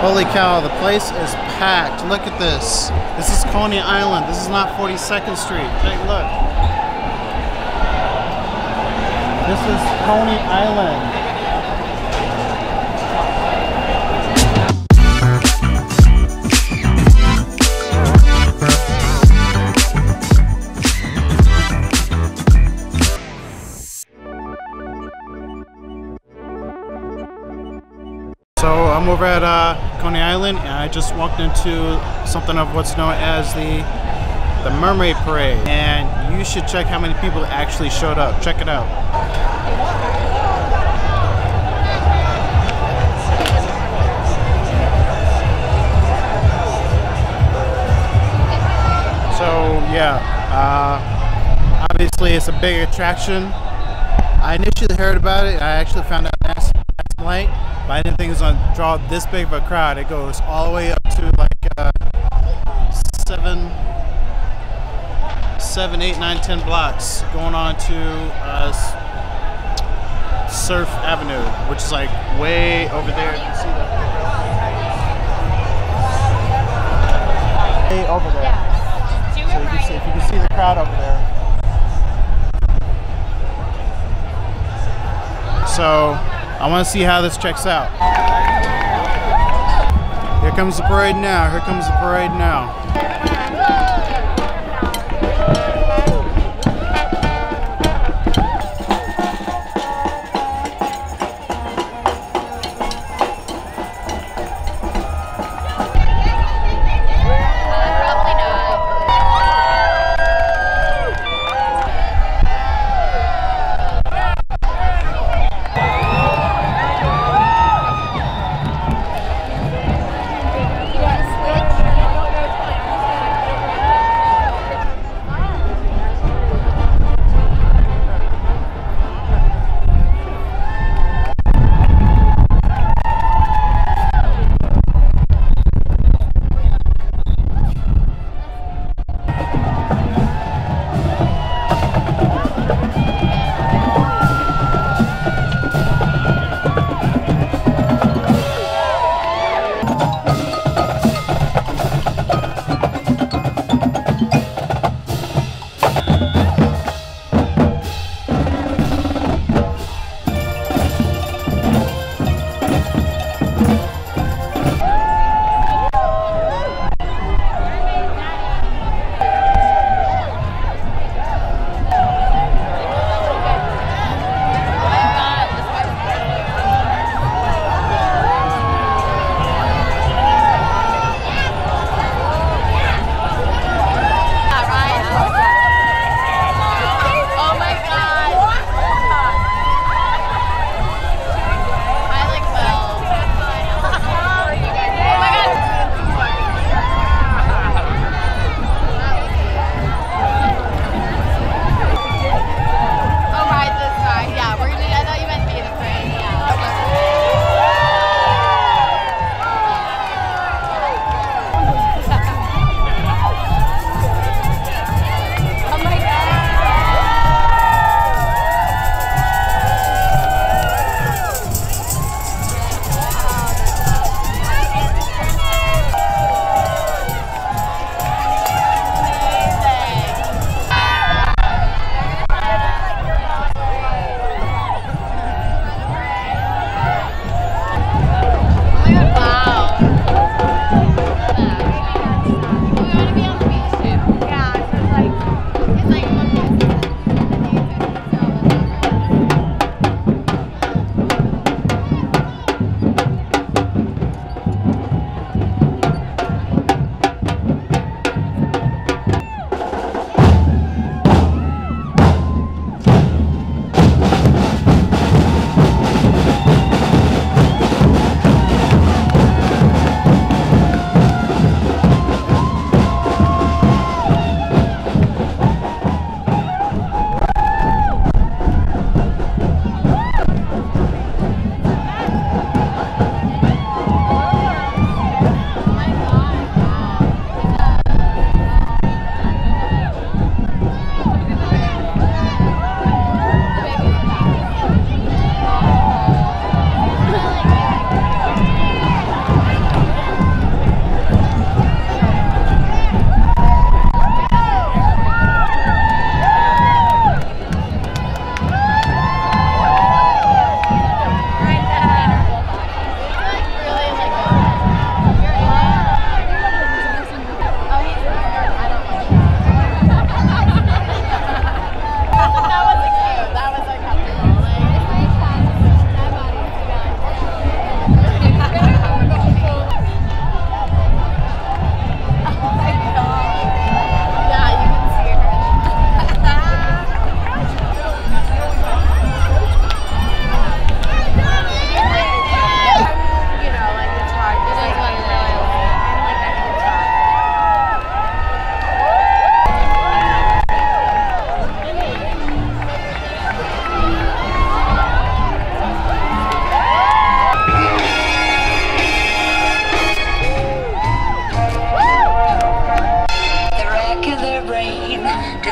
Holy cow, the place is packed. Look at this. This is Coney Island. This is not 42nd Street. Take a look. This is Coney Island. So I'm over at uh, Coney Island, and I just walked into something of what's known as the the Mermaid Parade, and you should check how many people actually showed up. Check it out. So yeah, uh, obviously it's a big attraction. I initially heard about it. I actually found out last, last night, but I didn't think it was gonna draw this big of a crowd. It goes all the way up to like uh, seven, seven, eight, nine, ten blocks, going on to uh, Surf Avenue, which is like way over there. You can see that. Way over there. So you can see, if you can see the crowd over there. So I want to see how this checks out. Here comes the parade now. Here comes the parade now.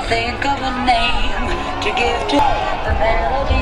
think of a name to give to the melody.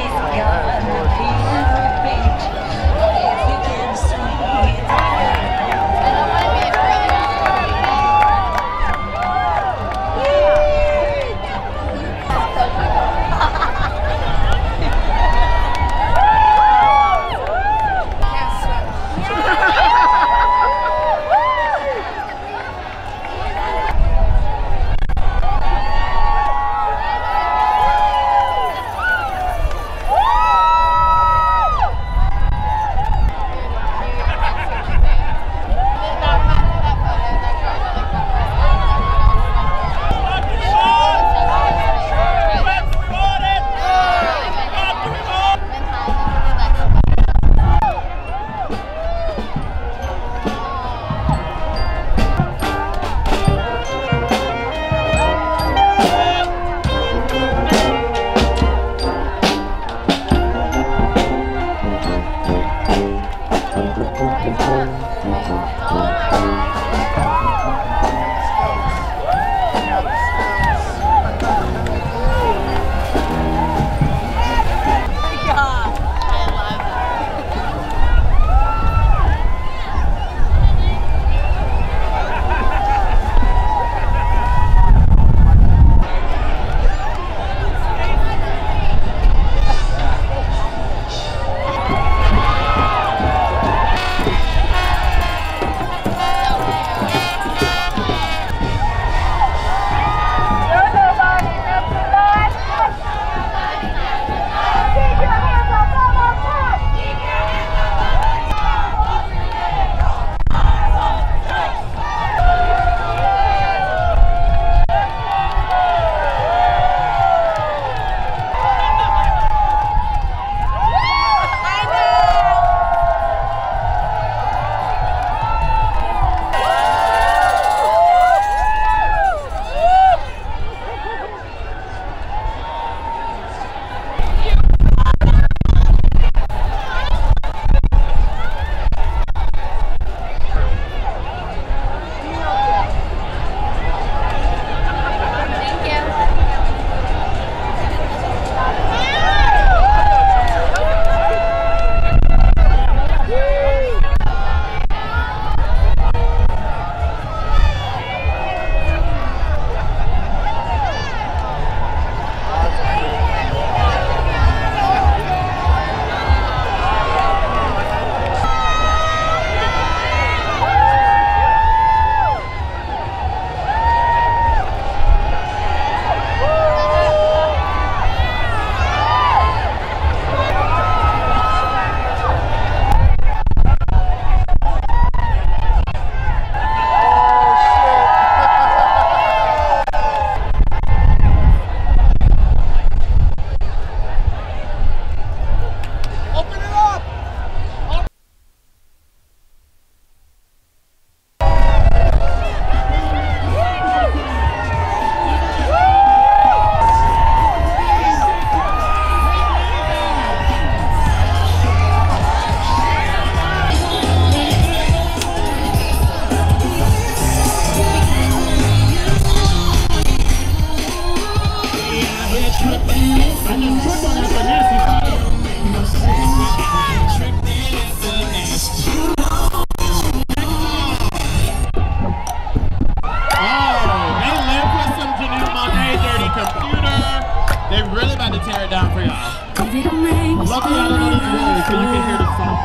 They really about to tear it down for y'all. Luckily, I don't know this really, so you can hear the song.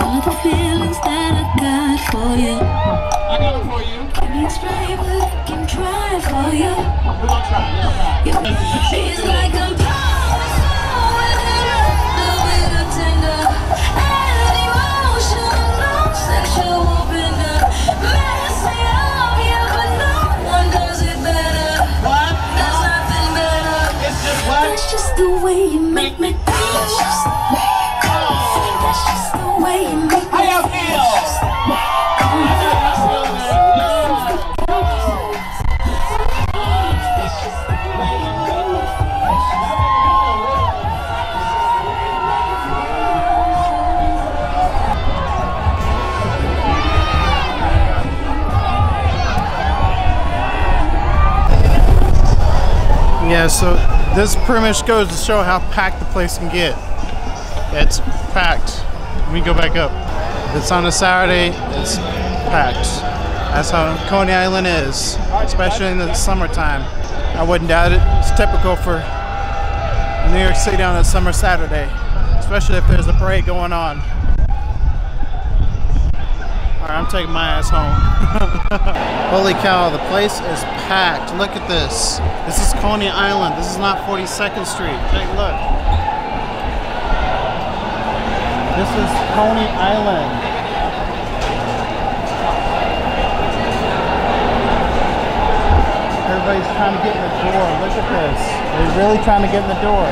All the feelings that I got for you. I got it for you. Can't explain, but I can try for you. We're gonna try. We're gonna try. She's like Yeah, so this pretty much goes to show how packed the place can get. It's packed. Let me go back up. If it's on a Saturday, it's packed. That's how Coney Island is, especially in the summertime. I wouldn't doubt it. It's typical for New York City on a summer Saturday, especially if there's a parade going on. All right, I'm taking my ass home. Holy cow, the place is packed. Look at this. This is Coney Island. This is not 42nd Street. Take a look. This is Coney Island. Everybody's trying to get in the door. Look at this. They're really trying to get in the door.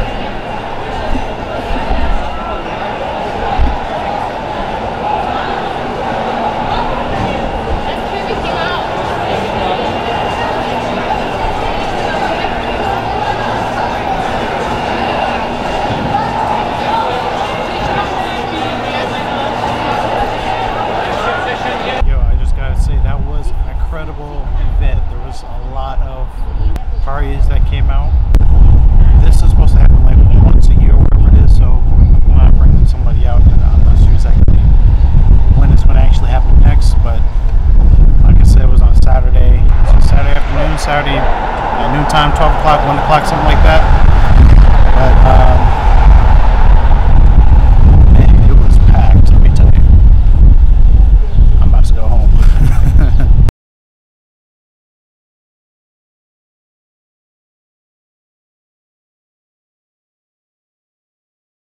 time, 12 o'clock, 1 o'clock, something like that.